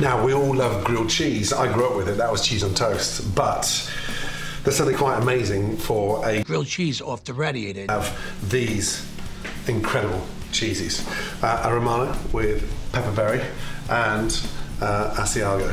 Now, we all love grilled cheese. I grew up with it, that was cheese on toast. But there's something quite amazing for a Grilled cheese off the radiator. have these incredible cheeses. Uh, a Romano with pepperberry and uh, Asiago.